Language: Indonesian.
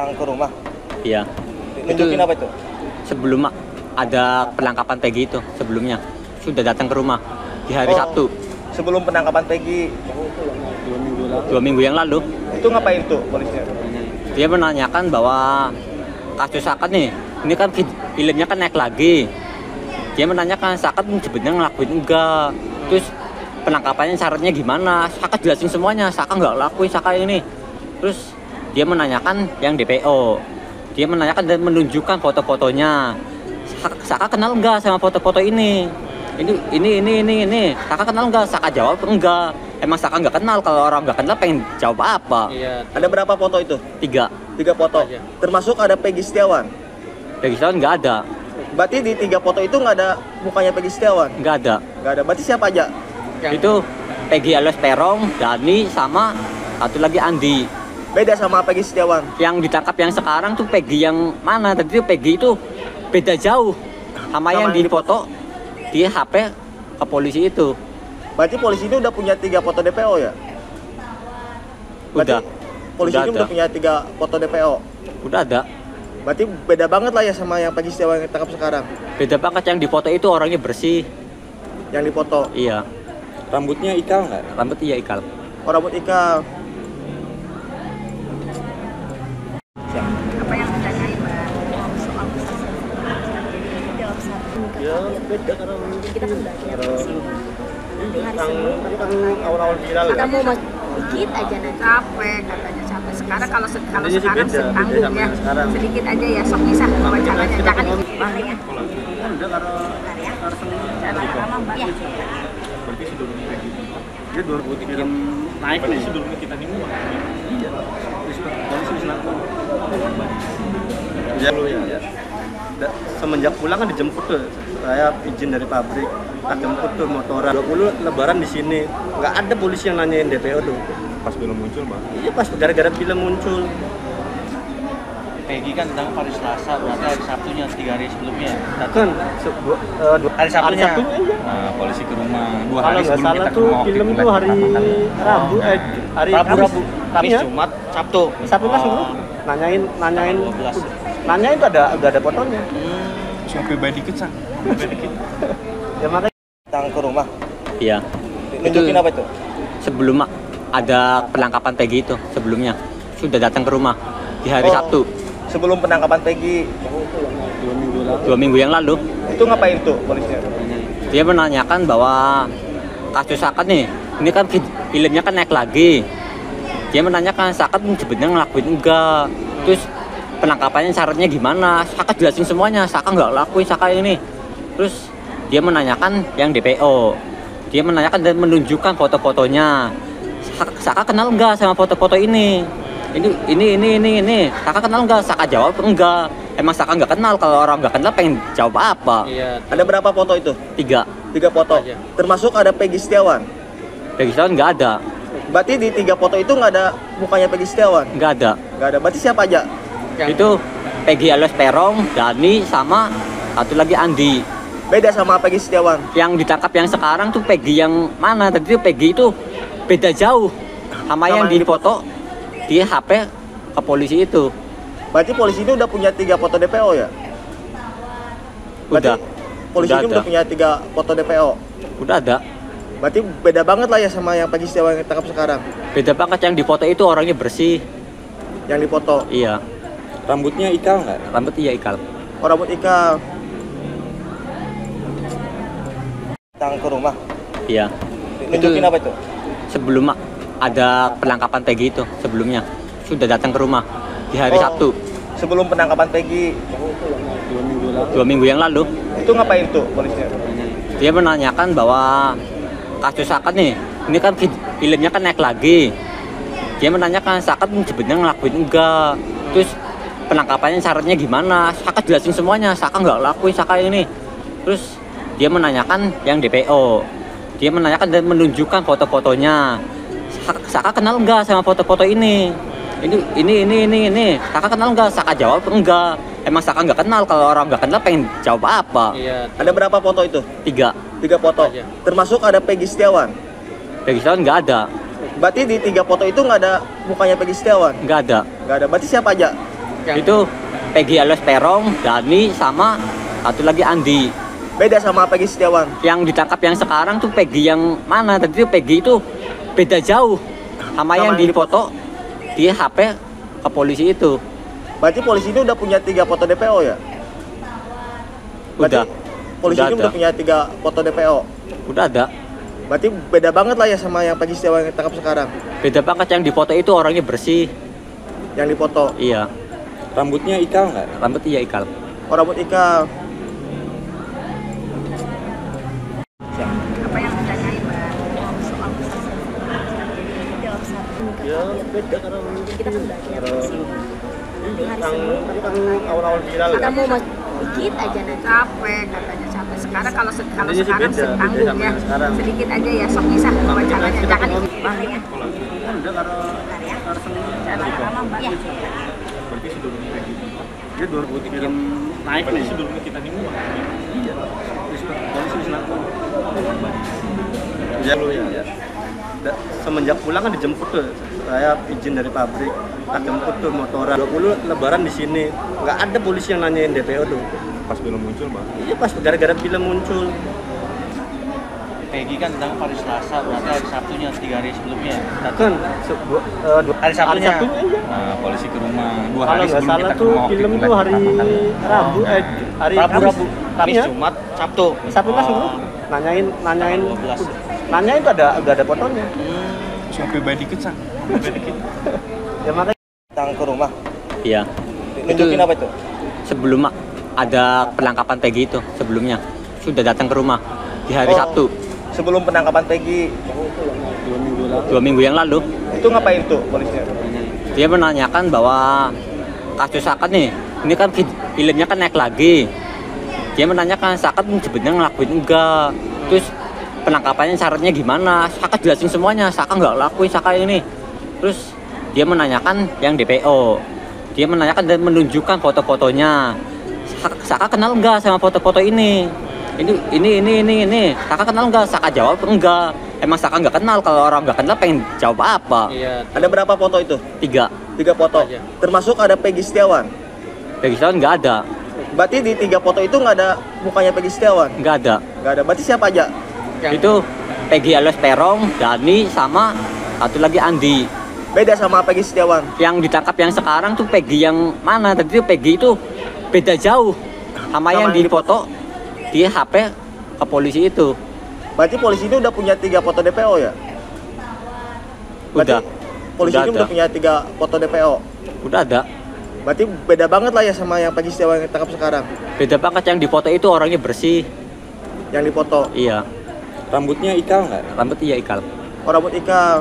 Datang ke rumah. Iya. Nunjukin Itu- apa itu? Sebelum ada penangkapan Peggy itu sebelumnya sudah datang ke rumah di hari Oh. Sabtu Sebelum penangkapan Peggy, dua minggu yang lalu. itu ngapain tuh polisinya? Dia menanyakan bahwa kasus Sakat nih, ini kan filmnya kan naik lagi. Dia menanyakan Sakat sebenarnya ngelakuin enggak. Terus penangkapannya syaratnya gimana? Sakat jelasin semuanya. Sakat nggak lakuin Sakat ini. Terus dia menanyakan yang DPO. Dia menanyakan dan menunjukkan foto-fotonya. Sak- Saka kenal enggak sama foto-foto ini? Ini ini ini ini ini. Saka kenal enggak? Saka jawab enggak. Emang Saka nggak kenal kalau orang nggak kenal pengen jawab apa? Iya. Ada berapa foto itu? Tiga. Tiga foto. Aja. Termasuk ada Peggy Setiawan. Bagi saya nggak ada, Berarti di tiga foto itu nggak ada mukanya Peggy Setiawan? nggak ada. Nggak ada. Berarti siapa aja? Yang- Itu Peggy alias Perong, Dani sama satu lagi Andi. Beda sama Peggy Setiawan. Yang ditangkap yang sekarang tuh Peggy yang mana? Tadi tuh Peggy itu beda jauh sama, Sama yang yang di foto di HP ke polisi itu. Berarti polisi ini udah punya tiga foto DPO ya? Berarti Udah, Polisi udah ini ada. udah punya tiga foto DPO. udah ada. Berarti beda banget lah ya sama yang Peggy Setiawan yang ditangkap sekarang. Beda banget yang di foto itu orangnya bersih. Yang dipoto. Iya, Rambutnya ikal nggak? rambut iya ikal. Oh rambut ikal. apa yang ditanyain mbak soal jadi jawab satu Ya beda karena kita kan lihat sih kan awal-awal viral kita kan. mau mas dikit aja nanti. Capek katanya capek. Sekarang kalau se- kalau Ini sekarang beda, beda tanggung sama ya. sedikit aja ya sok bisa wawancaranya jangan ngomong- ikut balik ya. Udah karena jangan lama mbak ya dia 2003 naik nih. sebelum kita dimulai. Iya. Ya lu ya. Semenjak pulang kan dijemput tuh. Saya izin dari pabrik, tak jemput tuh motoran. 20 lebaran di sini. Nggak ada polisi yang nanyain DPO tuh. Pas belum muncul, Bang. Iya pas gara-gara film muncul. Peggy kan datang hari Selasa, berarti hari Sabtunya tiga hari sebelumnya. Kan se- bu- eh, dua- Hari Sabtunya. Hari Sabtunya iya. Nah, polisi ke rumah dua Kalau hari sebelum salah kita ke tuh rumah waktu film itu tuh kan hari. Rabu, eh, hari Rabu, Kamis. Rabu, Kamis, Iya. Jumat, Sabtu. Sabtu Oh. langsung nanyain nanyain 12. Nanyain tuh ada udah ada fotonya Cuma pribadi dikit, Sang. Ya makanya datang ke rumah Iya. nunjukin apa itu Sebelum ada penangkapan Peggy itu sebelumnya sudah datang ke rumah di hari Oh. Sabtu sebelum penangkapan Peggy dua minggu yang lalu. itu ngapain tuh polisinya Dia menanyakan bahwa kasus Sakat nih, ini kan filmnya kan naik lagi. Dia menanyakan Sakat sebenarnya ngelakuin enggak. Terus penangkapannya syaratnya gimana? Sakat jelasin semuanya. Sakat nggak lakuin Sakat ini. Terus dia menanyakan yang DPO. Dia menanyakan dan menunjukkan foto-fotonya. Sak- Saka kenal enggak sama foto-foto ini? Ini ini ini ini ini. Saka kenal enggak? Saka jawab enggak. Emang Saka nggak kenal kalau orang nggak kenal pengen jawab apa? Iya. ada berapa foto itu Tiga. tiga foto Aja. termasuk ada Peggy Setiawan Bagi saya nggak ada, berarti di tiga foto itu nggak ada mukanya Peggy Setiawan nggak ada. nggak ada berarti siapa aja Yang- Itu Peggy alias Perong, Dani sama satu lagi Andi. beda sama Peggy Setiawan Yang ditangkap yang sekarang tuh Peggy yang mana? Tadi tuh Peggy itu beda jauh sama, Sama yang yang di foto di HP ke polisi itu. berarti polisi ini udah punya tiga foto DPO ya Berarti Udah, polisi udah ini ada. udah punya tiga foto DPO udah ada. berarti beda banget lah ya sama yang Peggy Setiawan yang ditangkap sekarang Beda banget yang di foto itu orangnya bersih. yang dipoto Iya, Rambutnya ikal nggak? rambut iya ikal. oh rambut ikal datang ke rumah Iya. nunjukin apa itu Sebelum ada penangkapan Peggy itu sebelumnya sudah datang ke rumah di hari Oh. Sabtu sebelum penangkapan Peggy dua minggu yang lalu. itu ngapain tuh polisinya dia menanyakan bahwa kasus Sakat nih, ini kan filmnya kan naik lagi. Dia menanyakan Sakat sebenarnya ngelakuin enggak. Terus penangkapannya syaratnya gimana? Sakat jelasin semuanya. Sakat nggak lakuin Sakat ini. Terus dia menanyakan yang DPO. Dia menanyakan dan menunjukkan foto-fotonya. Sak- Saka kenal enggak sama foto-foto ini? Ini ini ini ini ini. Saka kenal enggak? Saka jawab enggak. Emang Saka nggak kenal kalau orang nggak kenal pengen jawab apa? Iya. ada berapa foto itu Tiga. tiga foto Aja. termasuk ada Peggy Setiawan Bagi saya nggak ada, berarti di tiga foto itu nggak ada mukanya Peggy Setiawan nggak ada. nggak ada berarti siapa aja Itu Peggy alias Perong, Dani sama satu lagi Andi. Beda sama Peggy Setiawan. Yang ditangkap yang sekarang tuh Peggy yang mana? Tadi tuh Peggy itu beda jauh sama, yang yang di foto di HP ke polisi itu. Berarti polisi ini udah punya tiga foto DPO ya? Berarti Udah. Polisi Udah ini ada. udah punya tiga foto DPO. Udah ada. Berarti beda banget lah ya sama yang Peggy Setiawan yang tangkap sekarang. Beda banget yang di foto itu orangnya bersih. Yang dipoto. Iya, Rambutnya ikal nggak? rambut iya ikal. Oh rambut Ika. Apa yang mbak? soal satu ya beda karena kita kan awal-awal viral kan mau dikit aja nanti Capek katanya capek. Sekarang kalau se- kalau sekarang beda, tanggung ya. sekarang. Sedikit aja ya sok bisa wawancaranya. Jangan ngomong. bahaya. kan udah karena mbak. Dia 2003 naik nih sebelumnya kita nih iya. Polisi bisa ngaku ya ya Da- semenjak pulang kan dijemput tuh. Saya izin dari pabrik tak jemput tuh motoran. 20 lebaran di sini. Nggak ada polisi yang nanyain DPO tuh. Pas belum muncul bang. iya pas gara-gara film muncul Peggy kan ditangkap hari Selasa, berarti hari Sabtunya tiga hari sebelumnya. kan sebu- eh, dua- Hari Sabtunya. iya. Nah, polisi ke rumah dua kalau hari sebelum salah kita ke tuh rumah waktu film itu tuh hari live rekaman. Rabu eh hari Rabu, Kamis. Rabu, Kamis, Iya. Jumat, Sabtu. Sabtu pas Oh. itu nanyain nanyain 12. nanyain tuh ada udah ada fotonya Sampai bayi dikit sang. Sampai dikit. ya makanya Datang ke rumah. Iya. Nunjukin apa itu? Sebelum ada penangkapan Peggy itu sebelumnya sudah datang ke rumah di hari Oh. Sabtu Sebelum penangkapan Peggy. dua minggu yang lalu. Itu ngapain tuh polisinya? Dia menanyakan bahwa kasus Sakat nih, ini kan filmnya kan naik lagi. Dia menanyakan Sakat sebenarnya ngelakuin enggak. Terus penangkapannya syaratnya gimana? Sakat jelasin semuanya. Sakat nggak lakuin Sakat ini. Terus dia menanyakan yang DPO. Dia menanyakan dan menunjukkan foto-fotonya. Sak- Saka kenal enggak sama foto-foto ini? Ini ini ini ini ini. Saka kenal enggak? Saka jawab enggak. Emang Saka nggak kenal kalau orang nggak kenal pengen jawab apa? Iya. Ada berapa foto itu? Tiga. Tiga foto. Aja. Termasuk ada Peggy Setiawan. Bagi saya nggak ada, Berarti di tiga foto itu nggak ada mukanya Peggy Setiawan. nggak ada. Nggak ada. Berarti siapa aja? Itu Peggy alias Perong, Dani sama satu lagi Andi. Beda sama Peggy Setiawan. Yang ditangkap yang sekarang tuh Peggy yang mana? Tadi tuh Peggy itu beda jauh sama, yang yang di di foto di HP ke polisi itu. Berarti polisi ini udah punya tiga foto DPO ya? Berarti Udah, Polisi udah ini ada. udah punya tiga foto DPO. udah ada. Berarti beda banget lah ya sama yang Peggy Setiawan yang tangkap sekarang. Beda banget yang di foto itu orangnya bersih. Yang dipoto. Iya, Rambutnya ikal nggak? rambut iya ikal. Oh rambut Ika.